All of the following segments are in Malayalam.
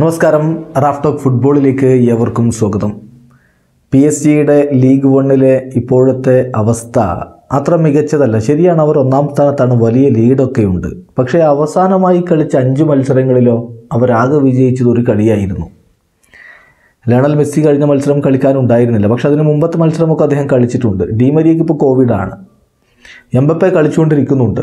നമസ്കാരം. റാഫ് ടോക്ക് ഫുട്ബോളിലേക്ക് ഏവർക്കും സ്വാഗതം. പി എസ് ജിയുടെ ലീഗ് വണ്ണിലെ ഇപ്പോഴത്തെ അവസ്ഥ അത്ര മികച്ചതല്ല. ശരിയാണ് അവർ ഒന്നാം സ്ഥാനത്താണ്. വലിയ ലീഡൊക്കെ ഉണ്ട്. പക്ഷേ അവസാനമായി കളിച്ച അഞ്ച് മത്സരങ്ങളിലോ അവരാകെ വിജയിച്ചത് ഒരു കളിയായിരുന്നു. ലയണൽ മെസ്സി കഴിഞ്ഞ മത്സരം കളിക്കാനുണ്ടായിരുന്നില്ല പക്ഷേ അതിന് മുമ്പത്തെ മത്സരമൊക്കെ അദ്ദേഹം കളിച്ചിട്ടുണ്ട്. ഡിമരിയക്ക് ഇപ്പോൾ കോവിഡാണ്. എംബപ്പെ കളിച്ചുകൊണ്ടിരിക്കുന്നുണ്ട്.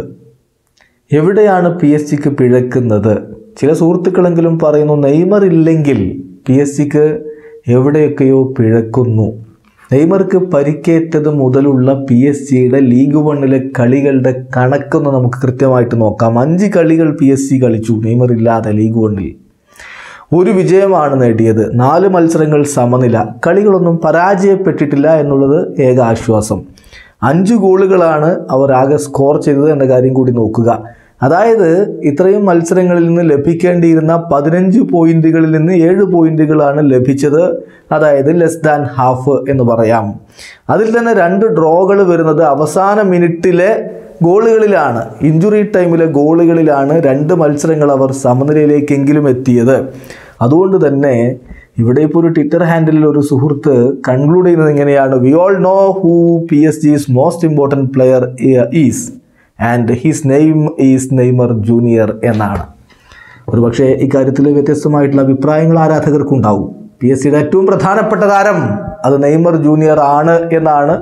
എവിടെയാണ് പി എസ് ജിക്ക് പിഴക്കുന്നത്? ചില സുഹൃത്തുക്കളെങ്കിലും പറയുന്നു നെയ്മർ ഇല്ലെങ്കിൽ പി എസ് സിക്ക് എവിടെയൊക്കെയോ പിഴക്കുന്നു. നെയ്മർക്ക് പരിക്കേറ്റത് മുതലുള്ള പി എസ് സിയുടെ ലീഗ് വണ്ണിലെ കളികളുടെ കണക്കൊന്ന് നമുക്ക് കൃത്യമായിട്ട് നോക്കാം. അഞ്ച് കളികൾ പി എസ് സി കളിച്ചു നെയ്മർ ഇല്ലാതെ ലീഗ് വണ്ണിൽ. ഒരു വിജയമാണ് നേടിയത്. നാല് മത്സരങ്ങൾ സമനില. കളികളൊന്നും പരാജയപ്പെട്ടിട്ടില്ല എന്നുള്ളത് ഏക ആശ്വാസം. അഞ്ച് ഗോളുകളാണ് അവർ ആകെ സ്കോർ ചെയ്തത് എന്ന കാര്യം കൂടി നോക്കുക. അതായത് ഇത്രയും മത്സരങ്ങളിൽ നിന്ന് ലഭിക്കേണ്ടിയിരുന്ന പതിനഞ്ച് പോയിന്റുകളിൽ നിന്ന് ഏഴ് പോയിന്റുകളാണ് ലഭിച്ചത്. അതായത് ലെസ് ദാൻ ഹാഫ് എന്ന് പറയാം. അതിൽ തന്നെ രണ്ട് ഡ്രോകൾ വരുന്നത് അവസാന മിനിറ്റിലെ ഗോളുകളിലാണ്. ഇഞ്ചുറി ടൈമിലെ ഗോളുകളിലാണ് രണ്ട് മത്സരങ്ങൾ അവർ സമനിലയിലേക്കെങ്കിലും എത്തിയത്. അതുകൊണ്ട് തന്നെ ഇവിടെ ഇപ്പോൾ ഒരു ട്വിറ്റർ ഹാൻഡിലിൽ ഒരു സുഹൃത്ത് കൺക്ലൂഡ് ചെയ്യുന്നത് ഇങ്ങനെയാണ്. We all know who P S G is most important player is and his name is Neymar junior എന്നാണ്. ഒരുപക്ഷെ ഇക്കാര്യത്തിൽ വ്യത്യസ്തമായിട്ടുള്ള അഭിപ്രായങ്ങൾ ആരാധകർക്കുണ്ടാവും. പി എസ് സിയുടെ ഏറ്റവും പ്രധാനപ്പെട്ട താരം അത് നെയ്മർ ജൂനിയർ ആണ് എന്നാണ്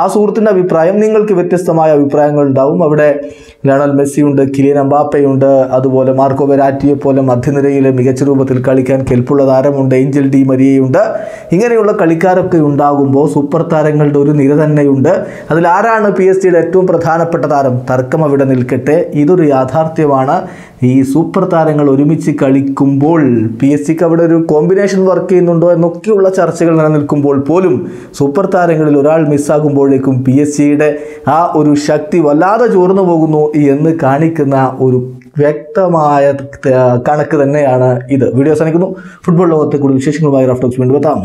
ആ സുഹൃത്തിന്റെ അഭിപ്രായം നിങ്ങൾക്ക് വ്യത്യസ്തമായ അഭിപ്രായങ്ങൾ ഉണ്ടാവും. അവിടെ ലയണൽ മെസ്സിയുണ്ട് കിലിയൻ അമ്പാപ്പയുണ്ട് അതുപോലെ മാർക്കോ വെരാറ്റിയെ പോലെ മധ്യനിരയിൽ മികച്ച രൂപത്തിൽ കളിക്കാൻ കെൽപ്പുള്ള താരമുണ്ട് ഏഞ്ചൽ ഡി മരിയയുണ്ട്. ഇങ്ങനെയുള്ള കളിക്കാരൊക്കെ ഉണ്ടാകുമ്പോൾ സൂപ്പർ താരങ്ങളുടെ ഒരു നിര തന്നെയുണ്ട്. അതിൽ ആരാണ് പി എസ് ജിയുടെ ഏറ്റവും പ്രധാനപ്പെട്ട താരം? തർക്കം അവിടെ നിൽക്കട്ടെ. ഇതൊരു യാഥാർത്ഥ്യമാണ്. ഈ സൂപ്പർ താരങ്ങൾ ഒരുമിച്ച് കളിക്കുമ്പോൾ പി എസ് സിക്ക് അവിടെ ഒരു കോമ്പിനേഷൻ വർക്ക് ചെയ്യുന്നുണ്ടോ എന്നൊക്കെയുള്ള ചർച്ചകൾ നിലനിൽക്കുമ്പോൾ പോലും സൂപ്പർ താരങ്ങളിൽ ഒരാൾ മിസ്സാകുമ്പോഴേക്കും പി എസ് സിയുടെ ആ ഒരു ശക്തി വല്ലാതെ ചോർന്നു പോകുന്നു എന്ന് കാണിക്കുന്ന ഒരു വ്യക്തമായ കണക്ക് തന്നെയാണ് ഇത്. വീഡിയോ അവസാനിക്കുന്നു. ഫുട്ബോൾ ലോകത്തെ കൂടുതൽ വിശേഷങ്ങളുമായി റഫ്റ്റോക്സ് വീണ്ടും എത്താം.